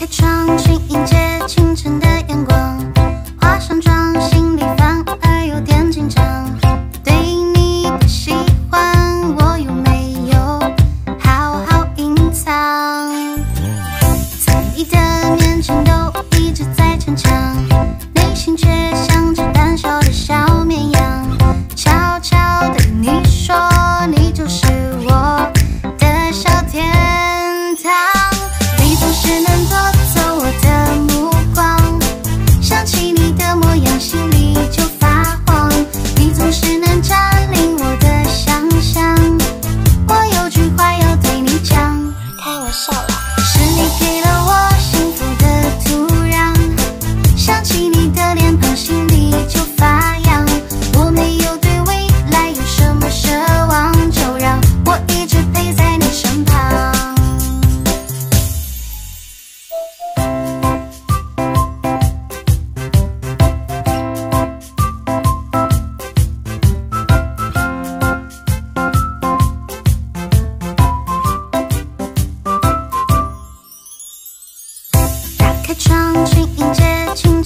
开窗去迎接清晨开窗，轻盈接近。